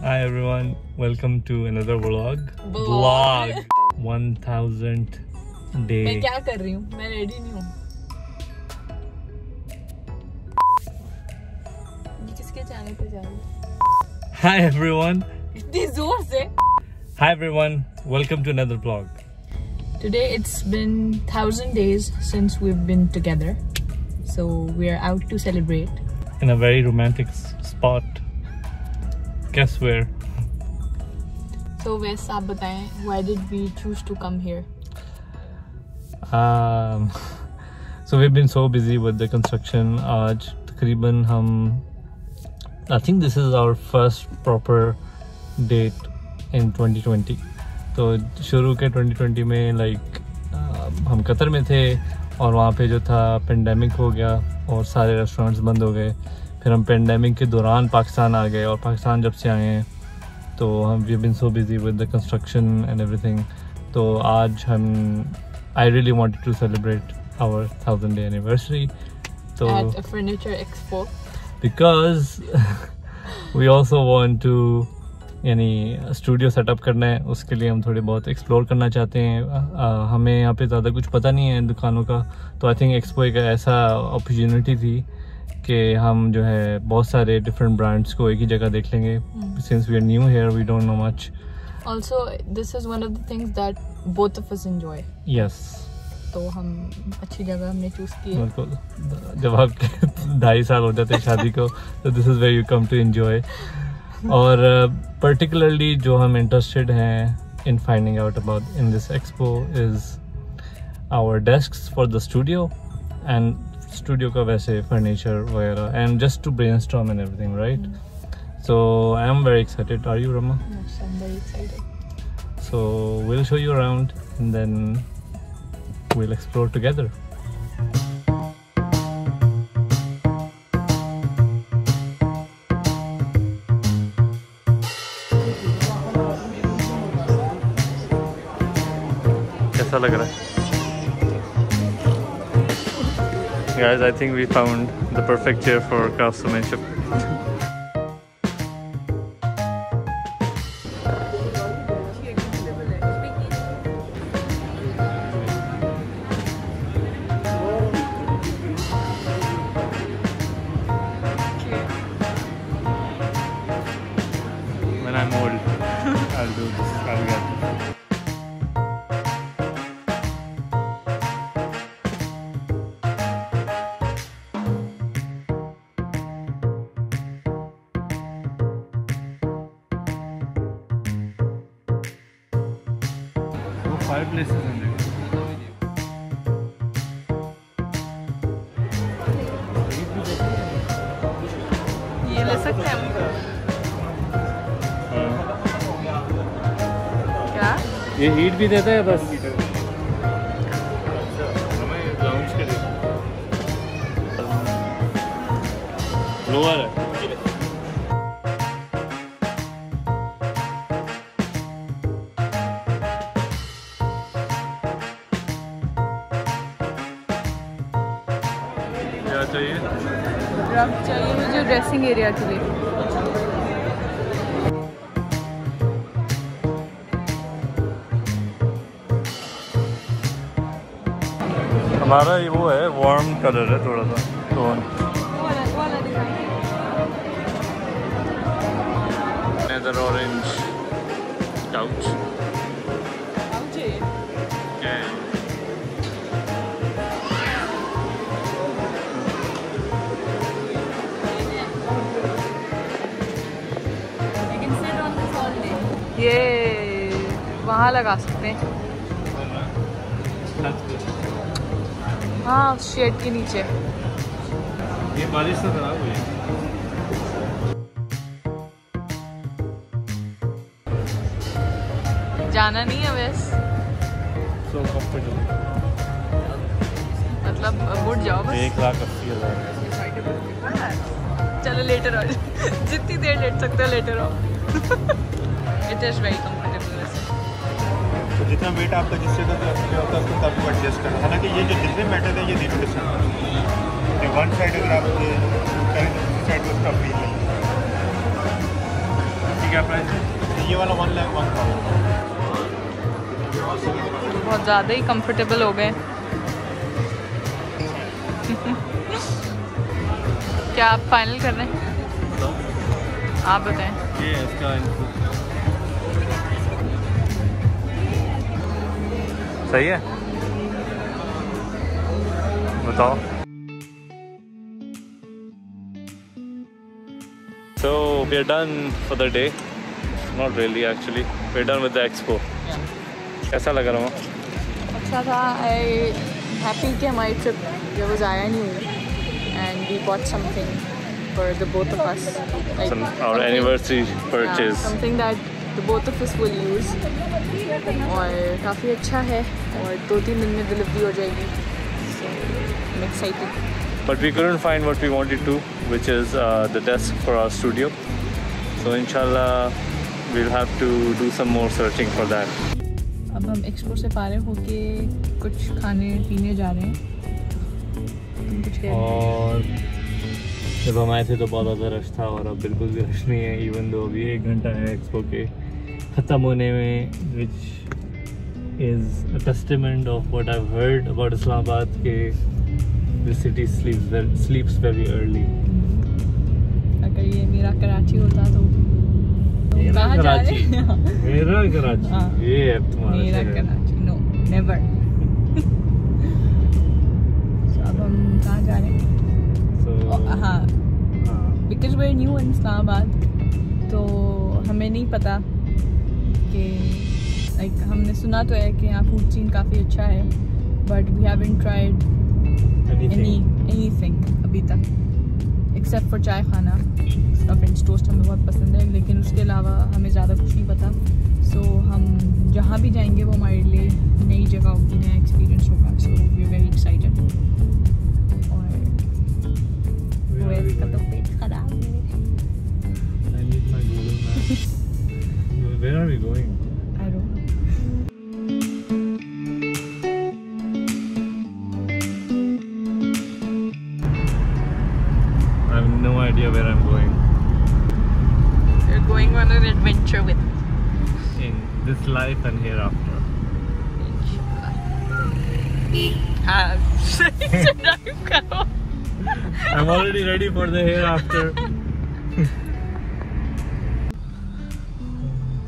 Hi everyone, welcome to another vlog. Vlog. 1000th मैं day. क्या कर रही हूँ मैं रेडी नहीं हूँ ये किसके चैनल पे जा रही है Hi everyone. इतनी जोर से Hi everyone, welcome to another vlog. Today it's been thousand days since we've been together, so we're out to celebrate. In a very romantic s- spot. Guess where? So वैसे आप बताएं why did we choose to come here? Um, so we've been so busy with the construction. आज तकरीबन हम I think this is our first proper date in 2020. तो शुरू के 2020 में लाइक हम कतर में थे और वहाँ पे जो था पेंडेमिक हो गया और सारे रेस्टोरेंट्स बंद हो गए। फिर हम पेंडेमिक के दौरान पाकिस्तान आ गए और पाकिस्तान जब से आए हैं तो हम we been so busy with the construction and everything तो आज हम I really wanted to celebrate our thousand day anniversary तो furniture expo because we also want to यानी स्टूडियो सेटअप करना है उसके लिए हम थोड़े बहुत एक्सप्लोर करना चाहते हैं। अ, हमें यहाँ पे ज़्यादा कुछ पता नहीं है दुकानों का तो आई थिंक एक्सपो एक ऐसा अपॉर्चुनिटी थी कि हम जो है बहुत सारे डिफरेंट ब्रांड्स को एक ही जगह देख लेंगे। Since we are new here we don't know much Also, this is one of the things that both of us enjoy. Yes तो हम अच्छी जगह हमने चूज़ की है। बिल्कुल। जब आप ढाई साल हो जाते हैं शादी को तो this is where you come to enjoy और पर्टिकुलरली जो हम इंटरेस्टेड हैं in finding out about in this expo is our desk for the studio and studio का वैसे फर्नीचर वगैरह and just to brainstorm and everything right so I am very excited are you Rama Yes, I'm very excited. So we'll show you around and then we'll explore together. कैसा लग रहा है Guys, I think we found the perfect chair for craftsmanship. When I'm old, I'll do this. I'll get this. places. ये ले सकते हैं हम? क्या? ये हीट भी देता है बस। लोअर है। मुझे ड्रेसिंग एरिया के लिए हमारा ये वो है वार्म कलर है थोड़ा सा Another orange, couch. वहाँ लगा सकते हैं। हाँ शेड के नीचे। ये बारिश से खराब हुई। जाना नहीं है बस कंफर्टेबल मतलब मुड़ जाओ बस। एक लाख अस्सी हज़ार। चलो लेटर आओ। जितनी देर लेट सकते हो लेटर आओ। इट इज़ वेरी कंफर्टेबल तो जितना वेट आपका जिससे का होता है उसके मुताबिक एडजस्ट करना। हालाँकि ये जो जितने मेटल है ये तीनों डिस्टेंस वन साइड अगर आप ये करें कभी ठीक है प्राइस ये वाला वन लाख वन बहुत ज़्यादा ही कंफर्टेबल हो गए। क्या आप फाइनल कर रहे हैं? आप बताएँ। ये है इसका सही है बताओ So we are done for the day. Not really actually. We're done with the expo. कैसा लगा रहा अच्छा था आई हैप्पी कि हमारी ट्रिप जो वो ज़ाया नहीं हुई and we bought something for the both of us Some our anniversary purchase. Something that the both of us will use और काफ़ी अच्छा है और दो तीन दिन में डिलीवरी हो जाएगी excited But we couldn't find what we wanted to, which is uh, the desk for our studio. So inshallah, we'll have to do some more searching for that. अब हम एक्सपो से फारिग होके कुछ खाने पीने जा रहे हैं तुम कुछ कह रहे थे? और जब हम आए थे तो बहुत ज़्यादा रश था और अब बिल्कुल भी रश नहीं है इवन दो अभी एक घंटा है एक्सपो के ख़त्म होने में which is a testament of what I heard about Islamabad के the city sleeps sleeps very early अगर ये मेरा कराची होता तो तो मेरा कराची? मेरा कराची? हाँ। ये है तुम्हारा मेरा कराची। नो नेवर अब हम कहाँ जा रहे हैं? हाँ। हाँ, because we new in Islamabad तो हमें नहीं पता कि लाइक हमने सुना तो है कि यहाँ फ़ूड सीन काफ़ी अच्छा है but we haven't tried any anything. Anything अभी तक एक्सेप्ट फॉर चाय खाना उसका फ्रेंच टोस्ट हमें बहुत पसंद है लेकिन उसके अलावा हमें ज़्यादा कुछ नहीं पता। सो so, हम जहाँ भी जाएँगे वो हमारे लिए नई जगह होगी नया एक्सपीरियंस होगा so we are very excited और तो पेट खराब। है you doing? I don't know. I have no idea where I'm going. You're going on an adventure with me. In this life and hereafter. Ah. I'm already ready for the hereafter.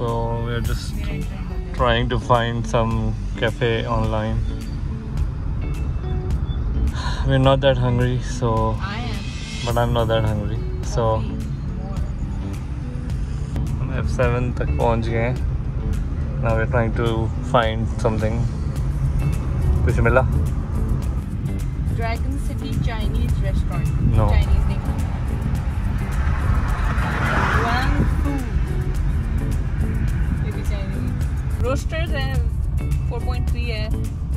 so we're just trying to find some cafe online. We're not that hungry, so I am but I'm not that hungry. So हम F7 तक पहुंच गए हैं Now we're trying to find something. कुछ मिला? Dragon City Chinese restaurant No. Chinese नहीं Roasters है 4.3 है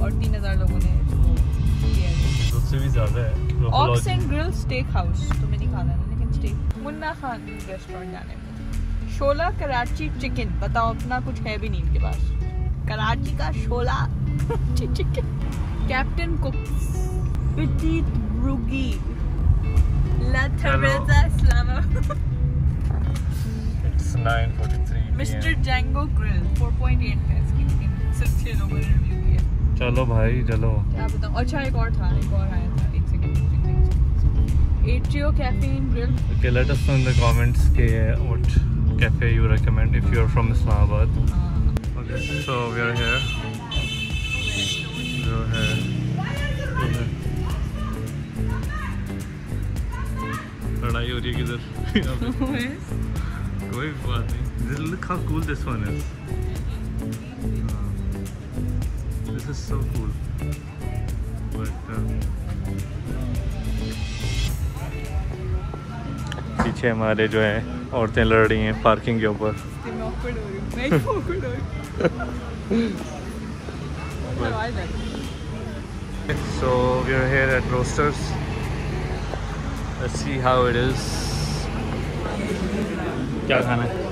और 3000 लोगों ने इसको उससे भी ज़्यादा है ox and grill steak house तुम्हें नहीं खाना है लेकिन स्टेक मुन्ना खान रेस्टोरेंट जाने में। शोला कराची चिकन बताओ अपना कुछ है भी नहीं इनके पास। कराची का शोला चिकन कैप्टन कुक्स पिटीट ब्रूगी ला थेरेसा इस्लामाबाद It's 9:43 मिस्टर PM. जैंगो ग्रिल 4.8 है इसकी रेटिंग सिर्फ़ छह लोगों ने रिव्यू किया चलो भाई चलो क्या बताऊँ अच्छा एक और था एक और आया था एक second atrio cafe in grill Okay, let us know in the comments के what cafe you recommend if you are from Islamabad. Okay, so we are here. We are here. लड़ाई हो रही है किधर। कोई बात नहीं This, look how cool this one is. हाँ. This is so cool. But uh, पीछे हमारे जो है औरतें लड़ रही हैं पार्किंग के ऊपर मैं awkward हो रही हूँ मैं awkward हो रही हूँ आवाज़ आ रही है। So we are here at Roasters. Let's see how it is. क्या खाना है?